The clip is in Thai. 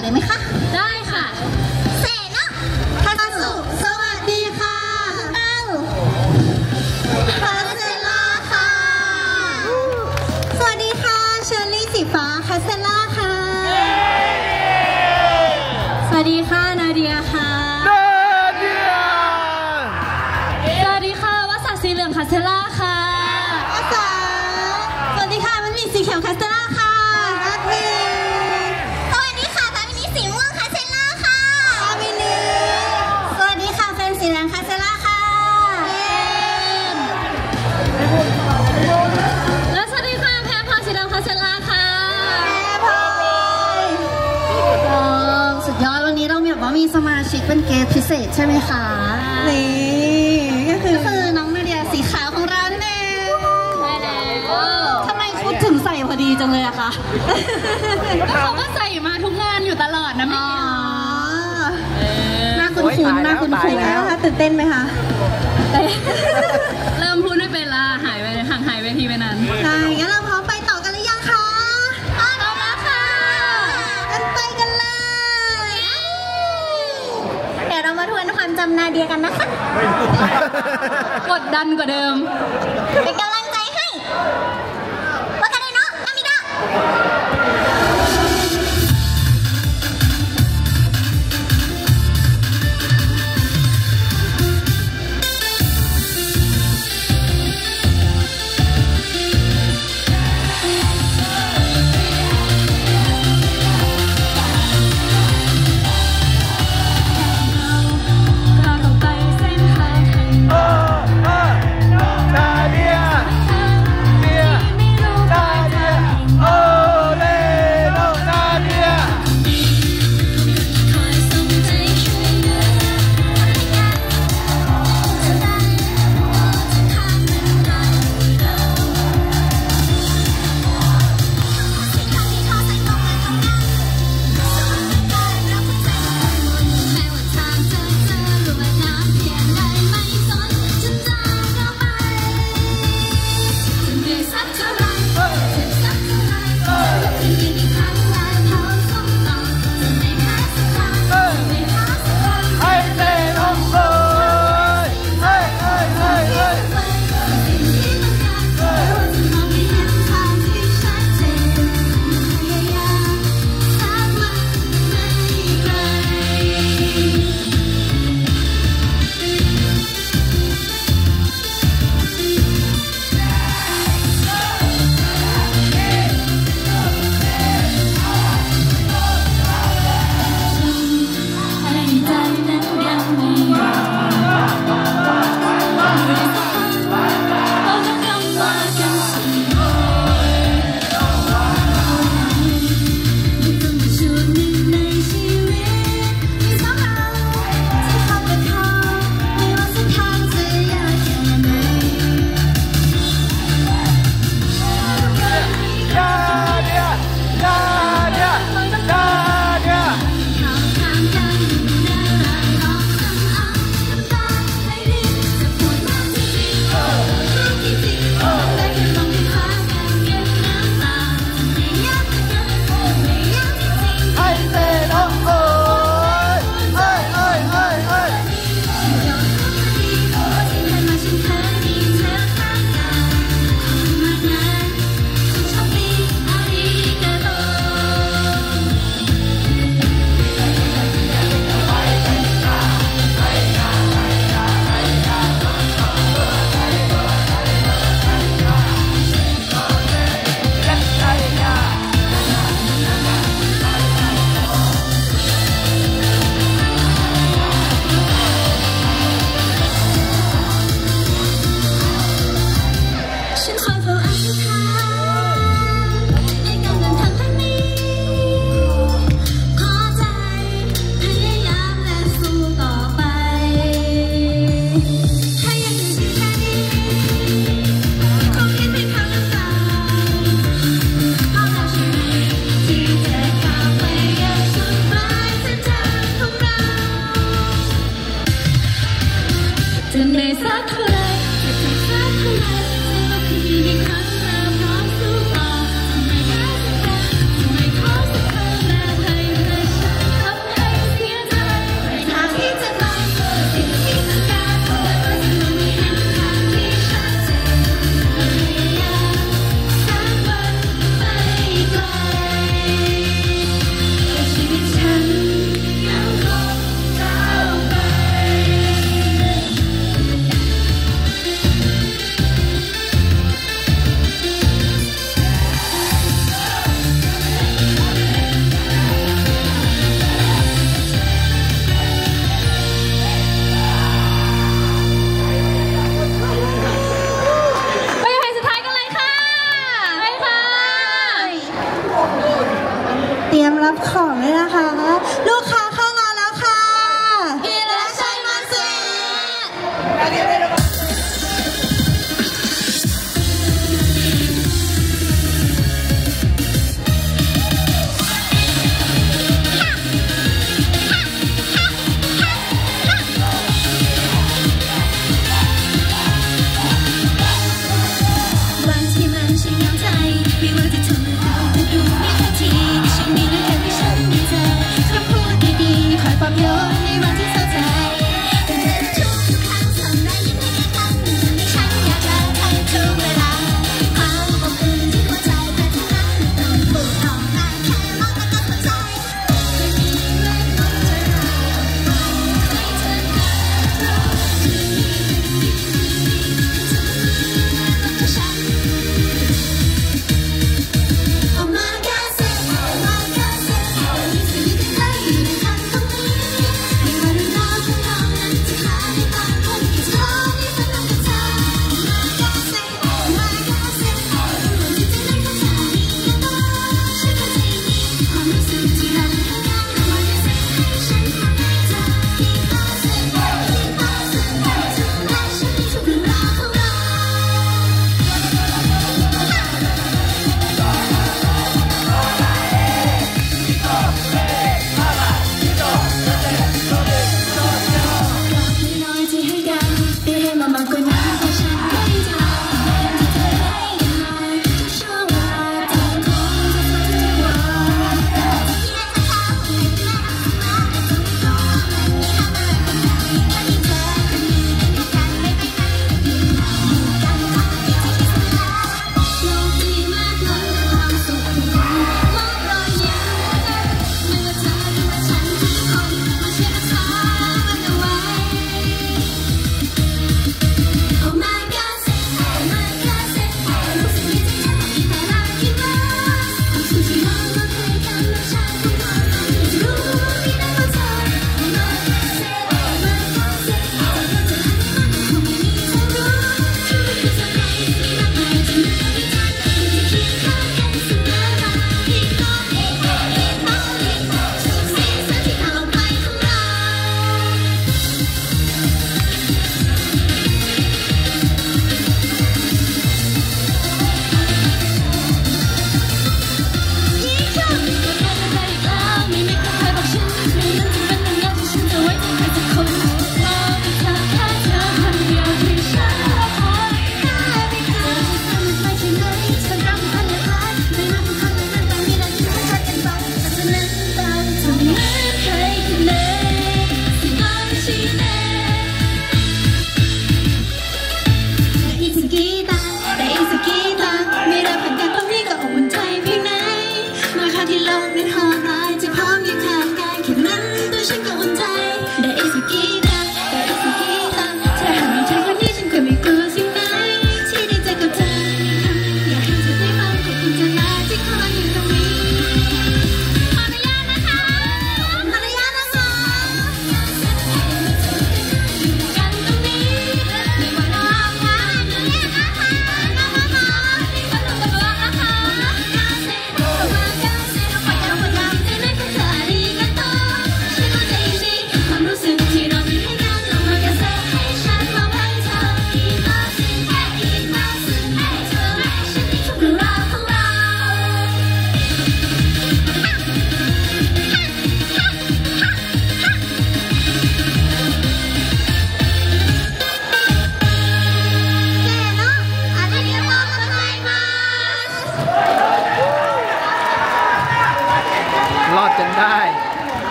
เลยไหมคะ คุณครูนะคะตื่นเต้นไหมคะเริ่มพูดไม่เป็นละหายไปห่างหายไปทีไปนั้นใช่งั้นเราพร้อมไปต่อกันหรือยังคะพร้อมแล้วค่ะกันไปกันเลยเดี๋ยวเรามาทวนความจำนาเดียกันนะคะกดดันกว่าเดิมเป็นกำลังใจให้